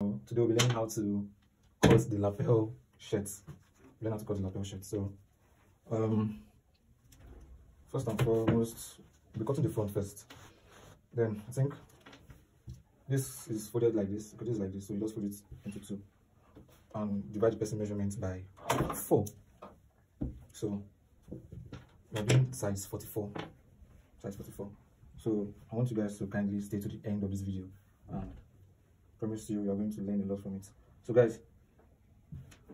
Today we'll be learning how to cut the lapel shirts. Learn how to cut the lapel shirt. So, um, first and foremost, we'll be cutting the front first. Then I think this is folded like this. It is like this, so you just fold it into two and divide the person measurement by four. So we're doing size 44. Size 44. So I want you guys to kindly stay to the end of this video and promise you you are going to learn a lot from it. So guys,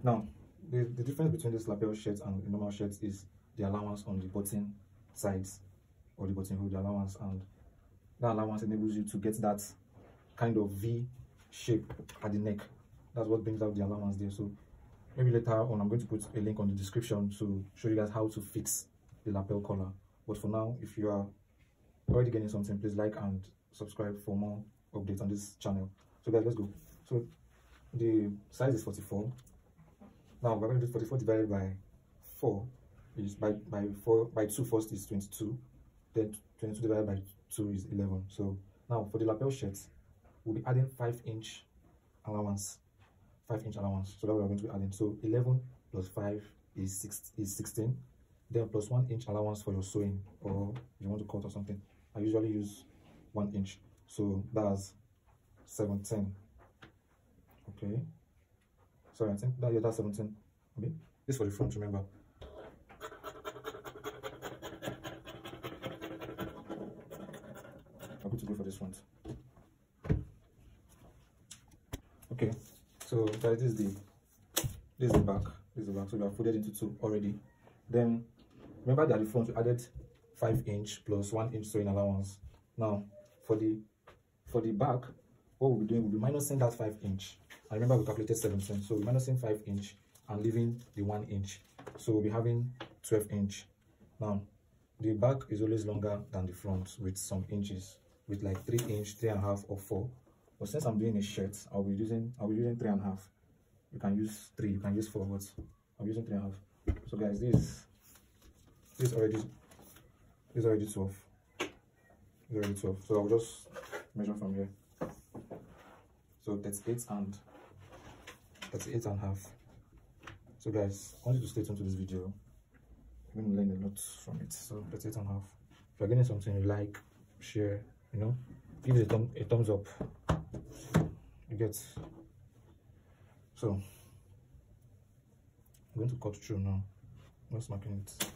now the, the difference between this lapel shirt and normal shirt is the allowance on the button sides or the buttonhole, the allowance and that allowance enables you to get that kind of V shape at the neck. That's what brings out the allowance there. So maybe later on I'm going to put a link on the description to show you guys how to fix the lapel collar. But for now, if you are already getting something, please like and subscribe for more updates on this channel. So guys, let's go. So the size is 44. Now we're going to do 44 divided by 4 is by by 4 by 2 first is 22 then 22 divided by 2 is 11 so now for the lapel shirts we'll be adding 5 inch allowance. 5 inch allowance. So that we're going to be adding. So 11 plus 5 is 6 is 16 then plus 1 inch allowance for your sewing or you want to cut or something. I usually use 1 inch. So that's 17 okay. Sorry i think that yeah that's 17 okay this for the front remember. I'm going to go for this front okay. So this is the this is the back. This is the back. So we have folded into two already. Then remember that the front we added five inch plus one inch sewing allowance. Now for the for the back what we'll be doing we'll be minusing that five inch. I remember we calculated 17 so we're minusing 5 inch and leaving the 1 inch. So we'll be having 12 inch. Now the back is always longer than the front with some inches with like 3 inch 3 and a half or 4 but since i'm doing a shirt i'll be using i'll be using three and a half. You can use three you can use four but i'm using three and a half. So guys this this already is already 12 this is already 12 so i'll just measure from here so that's 8 and that's eight and a half. So guys i want you to stay tuned to this video. You're to learn a lot from it. So that's eight and a half. If you're getting something you like share you know give it a, thumb, a thumbs up. You get. So i'm going to cut through now. I'm just marking it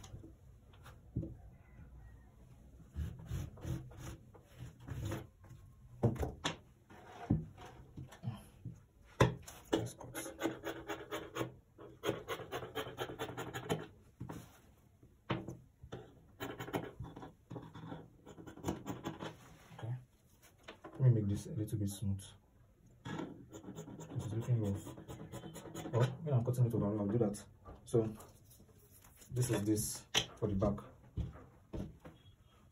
me make this a little bit smooth. It's looking rough oh when i'm cutting it over i'll do that. So this is this for the back.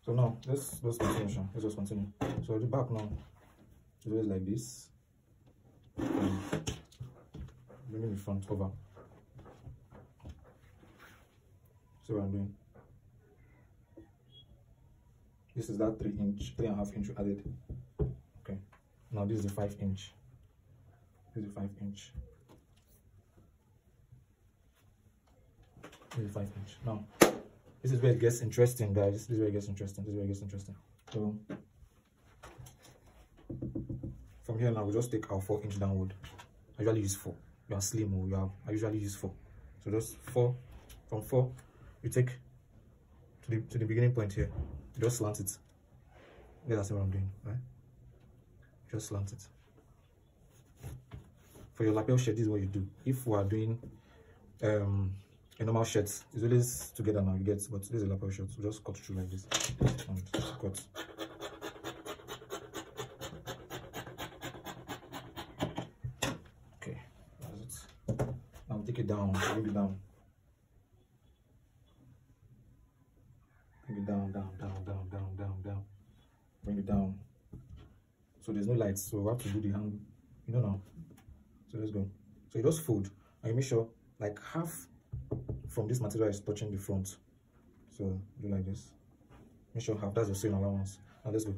So now let's let's continue let's just continue. So the back now is always like this. Bringing the front over. See what i'm doing? This is that three inch three and a half inch added now this is the five inch. This is the five inch. This is five inch. Now this is where it gets interesting guys. This is where it gets interesting. This is where it gets interesting. So from here now we just take our four inch downward. I usually use four. You are slim or oh, you have i usually use four. So just four from four you take to the to the beginning point here. You just slant it. Yeah that's what i'm doing right just slant it. For your lapel shirt this is what you do. If we are doing um a normal shirt it's always together now you get but this is a lapel shirt. So just cut through like this. And cut. Okay that's it. Now take it down bring it down bring it down down down down down down down bring it down so there's no lights so we have to do the hand you know now. So let's go. So you just fold and you make sure like half from this material is touching the front. So do like this. Make sure half that's your sewing allowance. Now let's go.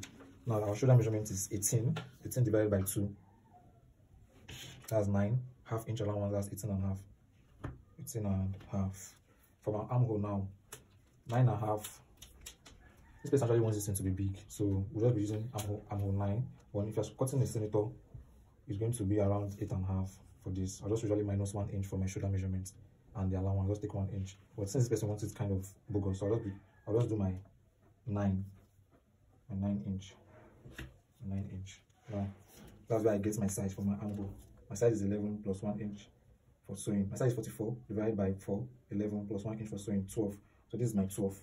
Now our shoulder measurement is 18 18 divided by 2 that's 9 half inch allowance that's 18 and a half. 18 and a half. For my armhole now nine and a half. This place actually wants this thing to be big. So we'll just be using armhole, armhole 9 but if you're cutting a senator it's going to be around eight and a half for this. I'll just usually minus one inch for my shoulder measurement and the allowance. I'll just take one inch. But since this person wants it kind of bogus so i'll just be i'll just do my nine my nine inch nine inch. Now that's why i get my size for my angle. My size is 11 plus one inch for sewing. My size is 44 divided by 4 11 plus one inch for sewing 12 so this is my 12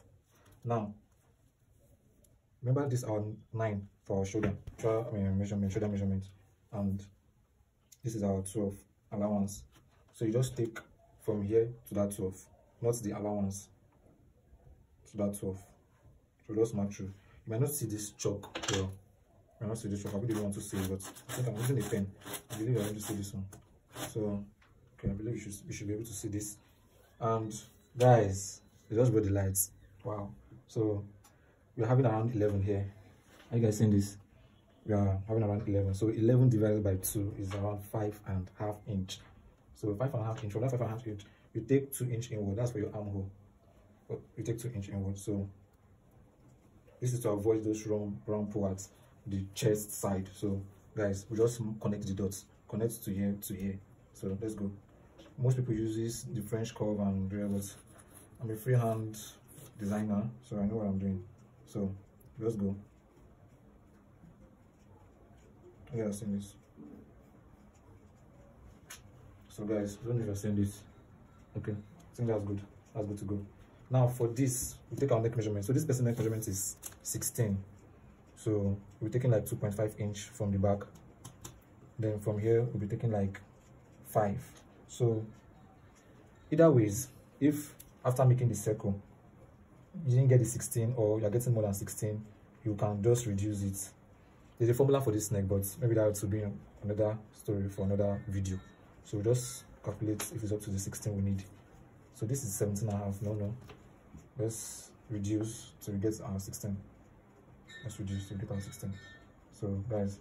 now remember this our 9 for our shoulder eh, measurement shoulder measurement. And this is our 12 allowance. So you just take from here to that 12 not the allowance to that 12 so just mark through. You might not see this chalk well you might not see this chalk. I really want to see but i think i'm using a pen. I believe i'm going to see this one. So okay i believe you should you should be able to see this. And guys they just got the lights. Wow. So we're having around 11 here. Are you guys seeing this? We are having around 11 so 11 divided by 2 is around five and half inch. So five and a half inch that five and half inch. You take two inch inward that's for your armhole. But you take two inch inward. So this is to avoid those wrong wrong parts the chest side. So guys we just connect the dots. Connect to here to here. So let's go. Most people use this the french curve and but i'm a freehand designer so i know what i'm doing so let's go. Yeah i've seen this? So guys don't know if you're seeing this. Okay. I think that's good. That's good to go. Now for this we take our neck measurement. So this person neck measurement is 16 so we're taking like 2.5 inch from the back. Then from here we'll be taking like 5 so either ways if after making the circle you didn't get the 16 or you're getting more than 16 you can just reduce it. There's a formula for this neck but maybe that will be another story for another video. So we just calculate if it's up to the 16 we need. So this is 17 and a half no no. Let's reduce to get our 16 let's reduce to get our 16 so guys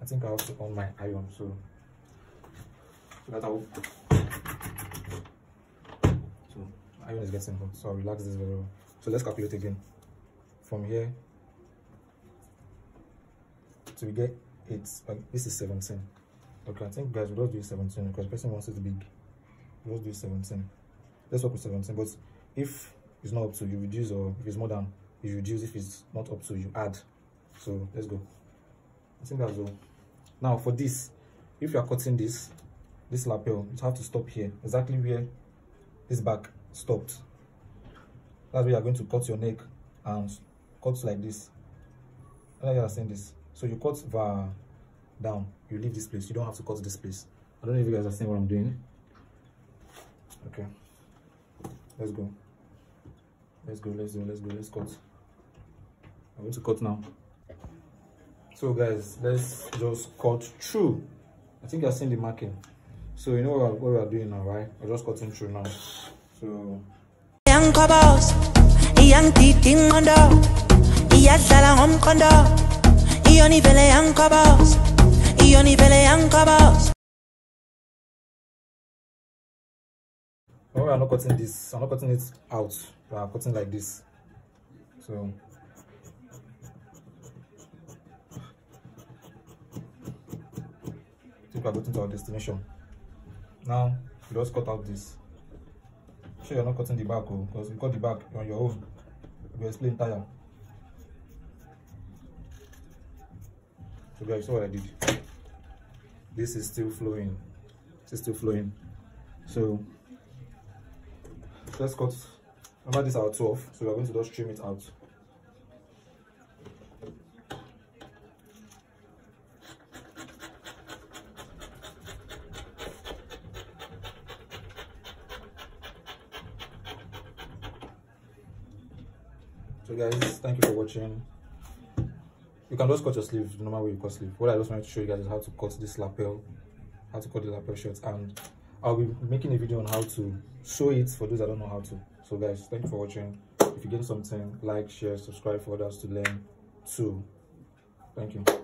i think i have to on my iron so so that i'll so iron is getting hot so i'll relax this very well. So let's calculate again. From here so we get eight like this is 17 okay i think guys we'll just do 17 because the person wants it big. We'll just do 17 let's work with 17 but if it's not up to you reduce or if it's more than you reduce. If it's not up to you add. So let's go. I think that's all. Now for this if you are cutting this this lapel you have to stop here. Exactly where this back stopped. That's where you are going to cut your neck and cut like this. I you are seeing this. So you cut var down. You leave this place. You don't have to cut this place. I don't know if you guys are seeing what i'm doing. Okay. Let's go. Let's go let's go let's go let's cut. I'm going to cut now. So guys let's just cut through. I think you're seeing the marking. So you know what, what we are doing now right? We're just cutting through now so young cobos young teething under iyadlala ngomkhondo iyona ivele young cobos iyona ivele young cobos Remember, oh, I'm not cutting this, I'm not cutting it out, but I'm cutting like this. So, think we're getting to our destination. Now, just cut out this. Sure, you're not cutting the back, oh, because you cut the back on your own. You explain tire. So, guys, so what I did. This is still flowing. it's still flowing. So, let's cut remember these are 12 so we're going to just trim it out guys thank you for watching you can just cut your sleeve the normal way you cut sleeve what i just wanted to show you guys is how to cut this lapel how to cut the lapel shirt and I'll be making a video on how to show it for those that don't know how to. So guys, thank you for watching. If you get something, like, share, subscribe for others to learn too. Thank you.